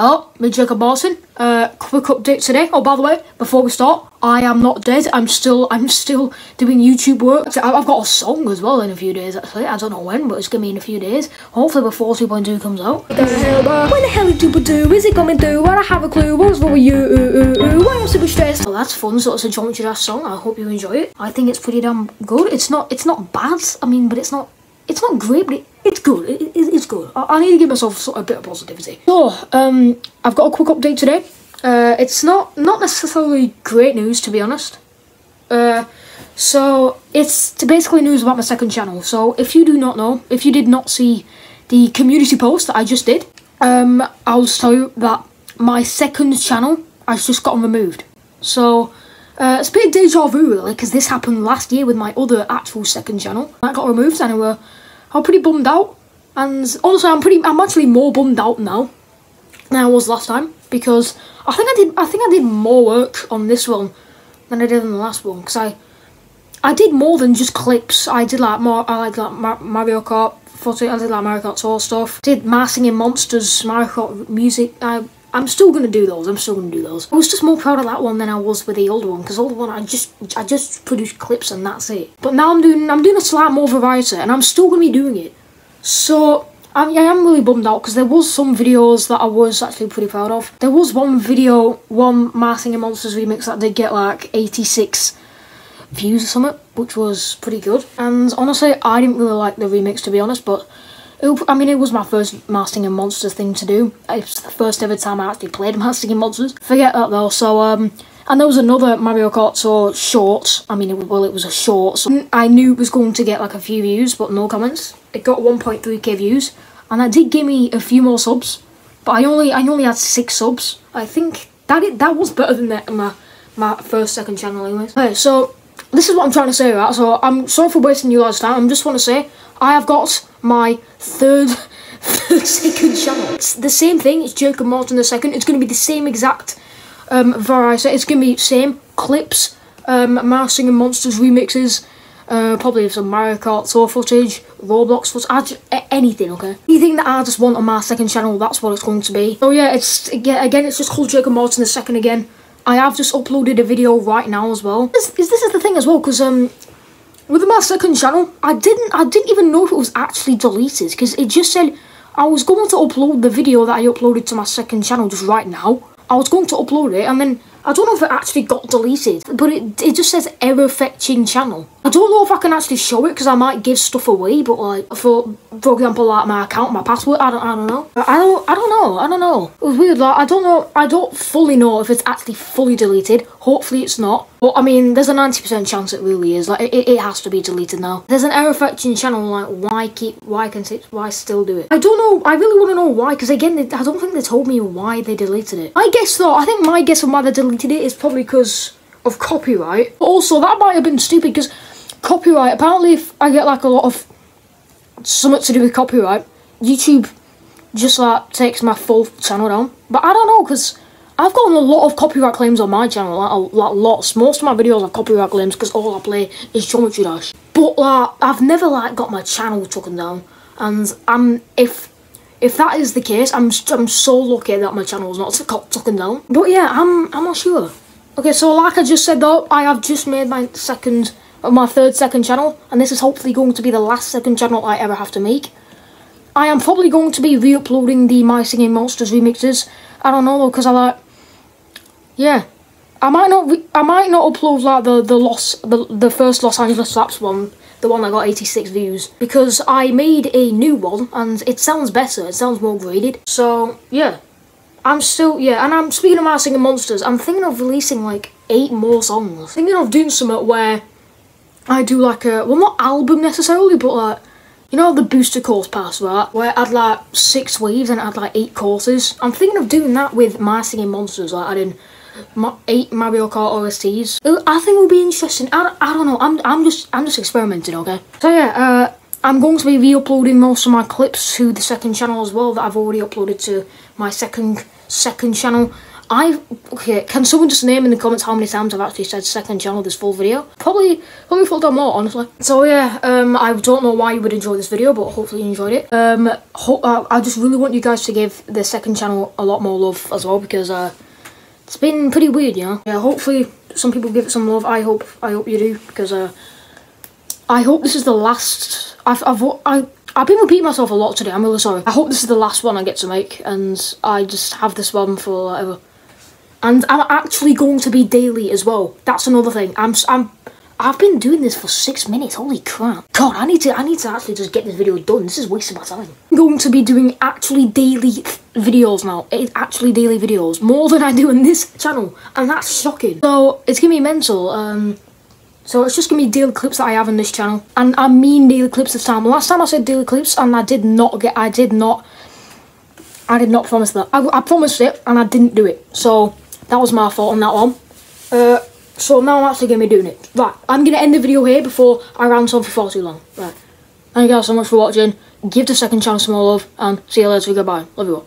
Hello, me Jacob Martin. Uh, quick update today. Oh, by the way, before we start, I am not dead. I'm still, I'm still doing YouTube work. I've got a song as well in a few days. Actually, I don't know when, but it's gonna be in a few days. Hopefully, before 2.2 comes out. When the hell, when the hell is 2.2? Is it coming through? I don't have a clue. What's wrong with you? Ooh, ooh, ooh. Why am I super stressed? Well, that's fun. So it's a Geometry Dash song. I hope you enjoy it. I think it's pretty damn good. It's not, it's not bad. I mean, but it's not it's not great, but it, it's good. It, it, it's good. I, I, need to give myself sort of a bit of positivity. So, um, I've got a quick update today. Uh, it's not not necessarily great news, to be honest. Uh, so it's basically news about my second channel. So if you do not know, if you did not see the community post that I just did, um, I'll just tell you that my second channel has just gotten removed. So uh, it's a bit deja vu really, because this happened last year with my other actual second channel. That got removed and I were, I was pretty bummed out. And honestly, I'm pretty, I'm actually more bummed out now than I was last time because I think I did, I think I did more work on this one than I did on the last one because I, I did more than just clips. I did like more, I like like Mario Kart footage. I did like Mario Kart tour stuff. Did My Singing Monsters, Mario Kart music. I I'm still gonna do those. I'm still gonna do those. I was just more proud of that one than I was with the older one because the older one I just I just produced clips and that's it. But now I'm doing I'm doing a slight more variety and I'm still gonna be doing it. So I, I am really bummed out because there was some videos that I was actually pretty proud of. There was one video, one My Singing Monsters remix that did get like 86 views or something, which was pretty good. And honestly, I didn't really like the remix to be honest, but I mean, it was my first My Singing Monsters thing to do. It's the first ever time I actually played My Singing Monsters. Forget that though, so, um, and there was another Mario Kart Tour short. I mean, it, well, it was a short, so I knew it was going to get like a few views, but no comments. It got 1.3k views, and that did give me a few more subs, but I only I only had six subs. I think that it, that was better than that, my my first second channel anyways. Okay, so this is what I'm trying to say, right? So I'm sorry for wasting you guys' time. I just want to say I have got my third, third second channel. It's the same thing, it's Jacob Martin the second. It's going to be the same exact um, variety. It's going to be same clips, um, My Singing Monsters remixes, uh, probably some Mario Kart tour footage, Roblox footage, anything, okay? Anything that I just want on my second channel, that's what it's going to be. So yeah, it's again, again it's just called Jacob Martin the second again. I have just uploaded a video right now as well. This, this is the thing as well, because um, with my second channel, I didn't I didn't even know if it was actually deleted because it just said I was going to upload the video that I uploaded to my second channel just right now. I was going to upload it and then I don't know if it actually got deleted, but it, it just says error fetching channel. I don't know if I can actually show it because I might give stuff away, but like for for example like my account, my password, I don't I don't know. I don't I don't know, I don't know. It was weird, like I don't know I don't fully know if it's actually fully deleted. Hopefully it's not. But I mean there's a 90% chance it really is. Like it, it has to be deleted now. There's an error fetching channel like why keep why can it? why still do it? I don't know I really want to know why because again I don't think they told me why they deleted it. I guess though I think my guess of why they deleted deleted it is probably because of copyright. But also, that might have been stupid because copyright, apparently if I get like a lot of something to do with copyright, YouTube just like takes my full channel down. But I don't know because I've gotten a lot of copyright claims on my channel, like, like lots. Most of my videos have copyright claims because all I play is Geometry Dash. But like, I've never like got my channel taken down. And I'm if if that is the case, I'm I'm so lucky that my channel is not taken down. But yeah, I'm I'm not sure. Okay, so like I just said though, I have just made my second, my third second channel, and this is hopefully going to be the last second channel I ever have to make. I am probably going to be re-uploading the My Singing Monsters remixes. I don't know though, because I like, yeah, I might not, I might not upload like the the Los, the the first Los Angeles Slaps one the one that got 86 views because I made a new one and it sounds better, it sounds more graded. So yeah, I'm still, yeah, and I'm speaking of My Singing Monsters, I'm thinking of releasing like eight more songs. Thinking of doing something where I do like a, well not album necessarily, but like, you know the booster course pass, right? Where I had like six waves and I had like eight courses. I'm thinking of doing that with My Singing Monsters, like adding eight Mario Kart OSTs. I think it will be interesting. I, I don't know. I'm I'm just I'm just experimenting. Okay. So yeah. Uh, I'm going to be re-uploading most of my clips to the second channel as well that I've already uploaded to my second second channel. I okay. Can someone just name in the comments how many times I've actually said second channel this full video? Probably, probably full time more, honestly. So yeah, um, I don't know why you would enjoy this video, but hopefully you enjoyed it. Um, uh, I just really want you guys to give the second channel a lot more love as well because uh, it's been pretty weird, you know. Yeah, hopefully some people give it some love. I hope, I hope you do because uh, I hope this is the last. I've, I've, I. I've been repeating myself a lot today, I'm really sorry. I hope this is the last one I get to make, and I just have this one for whatever. And I'm actually going to be daily as well. That's another thing. I'm I'm I've been doing this for six minutes. Holy crap! God, I need to I need to actually just get this video done. This is wasting my time. I'm going to be doing actually daily videos now. It's actually daily videos more than I do in this channel, and that's shocking. So it's gonna be mental. Um. So it's just gonna be daily clips that I have on this channel, and I mean daily clips this time. Last time I said daily clips, and I did not get, I did not, I did not promise that. I, I promised it, and I didn't do it. So that was my fault on that one. Uh, so now I'm actually going to be doing it. Right, I'm going to end the video here before I rant on for far too long. Right, thank you guys so much for watching. Give the second channel some more love, and see you later. Goodbye. Love you all.